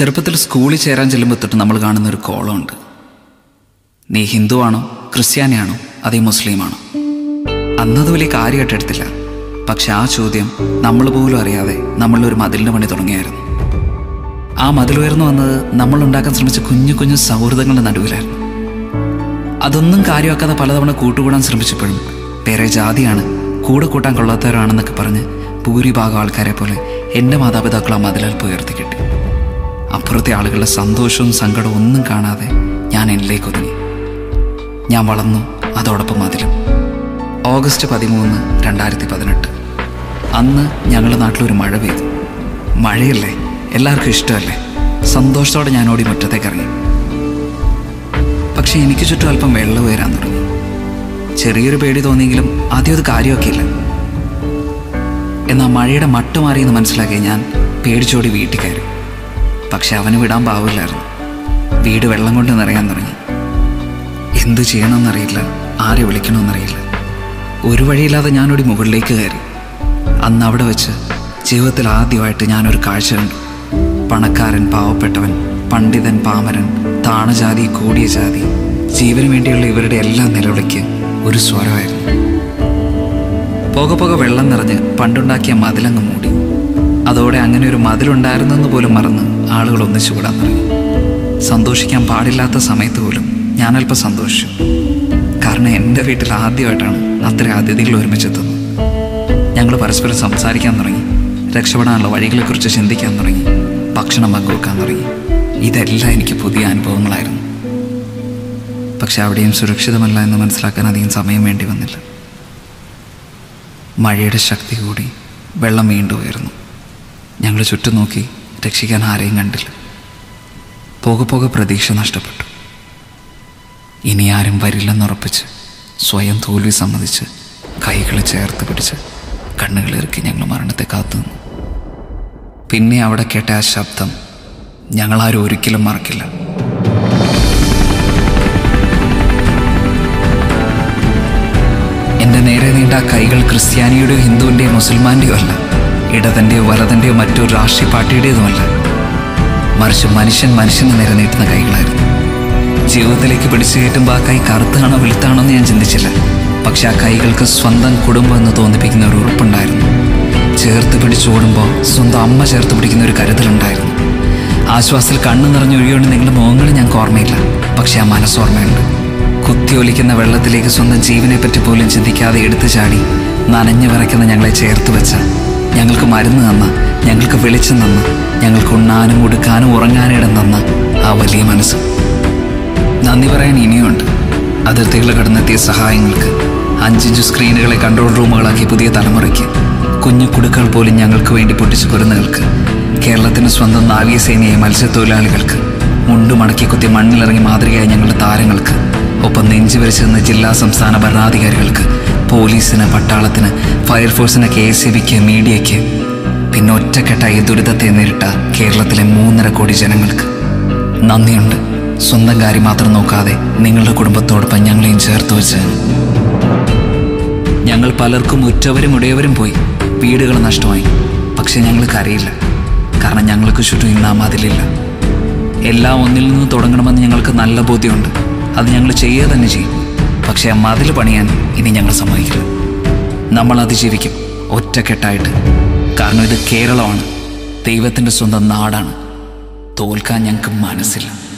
ചെറുപ്പത്തിൽ സ്കൂളിൽ ചേരാൻ ചെല്ലുമ്പോൾ തൊട്ട് നമ്മൾ കാണുന്ന ഒരു കോളമുണ്ട്. നീ ഹിന്ദുവാണോ ക്രിസ്ത്യാനിയാണോ അതേ മുസ്ലിമാണോ? അന്നത് വലിയ കാര്യമായിട്ട് എടുത്തില്ല. പക്ഷെ ആ ചോദ്യം നമ്മൾ പോലും അറിയാതെ നമ്മളൊരു മതിലിന് പണി തുടങ്ങിയായിരുന്നു. ആ മതിൽ ഉയർന്നു വന്നത് നമ്മൾ ഉണ്ടാക്കാൻ ശ്രമിച്ച കുഞ്ഞു കുഞ്ഞു സൗഹൃദങ്ങളുടെ നടുവിലായിരുന്നു. അതൊന്നും കാര്യമാക്കാതെ പലതവണ കൂട്ടുകൂടാൻ ശ്രമിച്ചപ്പോഴും പേരെ ജാതിയാണ് കൂടെ കൂട്ടാൻ കൊള്ളാത്തവരാണെന്നൊക്കെ പറഞ്ഞ് ഭൂരിഭാഗം ആൾക്കാരെ പോലെ എന്റെ മാതാപിതാക്കൾ ആ മതിലൽപ്പ് ഉയർത്തി കിട്ടി. അപ്പുറത്തെ ആളുകളുടെ സന്തോഷവും സങ്കടവും ഒന്നും കാണാതെ ഞാൻ എന്നിലേക്ക് ഒതുങ്ങി. ഞാൻ വളർന്നു അതോടൊപ്പം അതിലും ഓഗസ്റ്റ് പതിമൂന്ന് രണ്ടായിരത്തി പതിനെട്ട് അന്ന് ഞങ്ങളുടെ നാട്ടിലൊരു മഴ പെയ്തു. മഴയല്ലേ? എല്ലാവർക്കും ഇഷ്ടമല്ലേ? സന്തോഷത്തോടെ ഞാൻ ഓടി മുറ്റത്തേക്ക് ഇറങ്ങി. പക്ഷേ എനിക്ക് ചുറ്റും അല്പം വെള്ളം ഉയരാൻ തുടങ്ങി. ചെറിയൊരു പേടി തോന്നിയെങ്കിലും ആദ്യം അത് കാര്യമൊക്കെയില്ല. എന്നാൽ മഴയുടെ മട്ട് മാറിയെന്ന് മനസ്സിലാക്കി ഞാൻ പേടിച്ചോടി വീട്ടിൽ കയറി. പക്ഷെ അവന് വിടാൻ പാവില്ലായിരുന്നു. വീട് വെള്ളം കൊണ്ട് നിറയാൻ തുടങ്ങി. എന്ത് ചെയ്യണമെന്നറിയില്ല. ആരെ വിളിക്കണമെന്നറിയില്ല. ഒരു വഴിയില്ലാതെ ഞാനൊരു മുകളിലേക്ക് കയറി. അന്ന് അവിടെ വെച്ച് ജീവിതത്തിൽ ആദ്യമായിട്ട് ഞാനൊരു കാഴ്ച കണ്ടു. പണക്കാരൻ പാവപ്പെട്ടവൻ പണ്ഡിതൻ പാമരൻ താണജാതി കൂടിയ ജാതി ജീവന് വേണ്ടിയുള്ള ഇവരുടെ എല്ലാ നിലവിളിക്ക് ഒരു സ്വരമായിരുന്നു. പോക പോക വെള്ളം നിറഞ്ഞ് പണ്ടുണ്ടാക്കിയ മതിലങ്ങ് മൂടി. അതോടെ അങ്ങനെ ഒരു മതിലുണ്ടായിരുന്നെന്ന് പോലും മറന്ന് ആളുകൾ ഒന്നിച്ചു കൂടാൻ തുടങ്ങി. സന്തോഷിക്കാൻ പാടില്ലാത്ത സമയത്ത് പോലും ഞാനല്പം സന്തോഷിച്ചു. കാരണം എന്റെ വീട്ടിൽ ആദ്യമായിട്ടാണ് അത്ര അതിഥികൾ ഒരുമിച്ചെത്തുന്നത്. ഞങ്ങൾ പരസ്പരം സംസാരിക്കാൻ തുടങ്ങി. രക്ഷപ്പെടാനുള്ള വഴികളെക്കുറിച്ച് ചിന്തിക്കാൻ തുടങ്ങി. ഭക്ഷണം പങ്കുവെക്കാൻ തുടങ്ങി. ഇതെല്ലാം എനിക്ക് പുതിയ അനുഭവങ്ങളായിരുന്നു. പക്ഷെ അവിടെയും സുരക്ഷിതമല്ല എന്ന് മനസ്സിലാക്കാൻ അധികം സമയം വേണ്ടി വന്നില്ല. മഴയുടെ ശക്തി കൂടി വെള്ളം വീണ്ടും ഉയർന്നു. ഞങ്ങൾ ചുറ്റും നോക്കി രക്ഷിക്കാൻ ആരെയും കണ്ടില്ല. പോകെ പോകെ പ്രതീക്ഷ നഷ്ടപ്പെട്ടു. ഇനി ആരും വരില്ലെന്നുറപ്പിച്ച് സ്വയം തോൽവി സമ്മതിച്ച് കൈകൾ ചേർത്ത് പിടിച്ച് കണ്ണുകളിറക്കി ഞങ്ങൾ മരണത്തെ കാത്തു നിന്നു. പിന്നെ അവിടെ കേട്ട ആ ശബ്ദം ഞങ്ങളാരും ഒരിക്കലും മറക്കില്ല. എന്റെ നേരെ നീണ്ട കൈകൾ ക്രിസ്ത്യാനിയുടെയോ ഹിന്ദുവിന്റെയോ മുസൽമാന്റെയോ അല്ല. ഇടതന്റെയോ വലതന്റെയോ മറ്റൊരു രാഷ്ട്രീയ പാർട്ടിയുടേതുമല്ല. മറിച്ച് മനുഷ്യൻ മനുഷ്യന് നേരെ നീട്ടുന്ന കൈകളായിരുന്നു. ജീവിതത്തിലേക്ക് പിടിച്ചു കയറ്റുമ്പോൾ ആ കൈ കറുത്താണോ വെളുത്താണോ എന്ന് ഞാൻ ചിന്തിച്ചില്ല. പക്ഷെ ആ കൈകൾക്ക് സ്വന്തം കുടുംബം എന്ന് തോന്നിപ്പിക്കുന്ന ഒരു ഉറപ്പുണ്ടായിരുന്നു. ചേർത്ത് പിടിച്ചോടുമ്പോൾ സ്വന്തം അമ്മ ചേർത്ത് പിടിക്കുന്ന ഒരു കരുതലുണ്ടായിരുന്നു. ആശ്വാസത്തിൽ കണ്ണു നിറഞ്ഞൊഴിയോണ്ട് നിങ്ങളുടെ മുഖങ്ങൾ ഞങ്ങൾക്ക് ഓർമ്മയില്ല. പക്ഷെ ആ മനസ്സോർമ്മയുണ്ട് കുത്തിയൊലിക്കുന്ന വെള്ളത്തിലേക്ക് സ്വന്തം ജീവനെപ്പറ്റി പോലും ചിന്തിക്കാതെ എടുത്തു ചാടി നനഞ്ഞു വിറയ്ക്കുന്ന ഞങ്ങളെ ചേർത്ത് വെച്ച ഞങ്ങൾക്ക് മരുന്ന് തന്ന ഞങ്ങൾക്ക് വെളിച്ചം തന്ന ഞങ്ങൾക്ക് ഉണ്ണാനും ഉടുക്കാനും ഉറങ്ങാനും ഇടം തന്ന ആ വലിയ മനസ്സ്. നന്ദി പറയാൻ ഇനിയുമുണ്ട്. അതിർത്തികൾ കടന്നെത്തിയ സഹായങ്ങൾക്ക് അഞ്ചഞ്ച് സ്ക്രീനുകളെ കൺട്രോൾ റൂമുകളാക്കി പുതിയ തലമുറയ്ക്ക് കുഞ്ഞു കുടുക്കൾ പോലും ഞങ്ങൾക്ക് വേണ്ടി പൊട്ടിച്ചു കുരുന്നുകൾക്ക് കേരളത്തിന് സ്വന്തം നാവികസേനയെ മത്സ്യത്തൊഴിലാളികൾക്ക് മുണ്ടു മടക്കി കുത്തി മണ്ണിലിറങ്ങി മാതൃകയായ ഞങ്ങളുടെ താരങ്ങൾക്ക് ഒപ്പം നെഞ്ചു വരച്ചു നിന്ന ജില്ലാ സംസ്ഥാന ഭരണാധികാരികൾക്ക് പോലീസിന് പട്ടാളത്തിന് ഫയർഫോഴ്സിന് കെ എസ് സി ബിക്ക് മീഡിയയ്ക്ക് പിന്നെ ഒറ്റക്കെട്ടായി ദുരിതത്തെ നേരിട്ട കേരളത്തിലെ മൂന്നര കോടി ജനങ്ങൾക്ക് നന്ദിയുണ്ട്. സ്വന്തം കാര്യം മാത്രം നോക്കാതെ നിങ്ങളുടെ കുടുംബത്തോടൊപ്പം ഞങ്ങളെയും ചേർത്ത് വെച്ച് ഞങ്ങൾ പലർക്കും ഉറ്റവരും ഉടയവരും പോയി. വീടുകൾ നഷ്ടമായി. പക്ഷെ ഞങ്ങൾക്ക് അറിയില്ല. കാരണം ഞങ്ങൾക്ക് ചുറ്റും ഇന്ന് മതിലില്ല. എല്ലാം ഒന്നിൽ നിന്ന് തുടങ്ങണമെന്ന് ഞങ്ങൾക്ക് നല്ല ബോധ്യമുണ്ട്. അത് ഞങ്ങൾ ചെയ്യുക തന്നെ ചെയ്യും. പക്ഷെ ആ മതിൽ പണിയാൻ ഇനി ഞങ്ങൾ സമ്മതിക്കില്ല. നമ്മൾ അതിജീവിക്കും. ഒറ്റക്കെട്ടായിട്ട്. കാരണം ഇത് കേരളമാണ്. ദൈവത്തിന്റെ സ്വന്തം നാടാണ്. തോൽക്കാൻ ഞങ്ങൾക്ക് മനസ്സില്ല.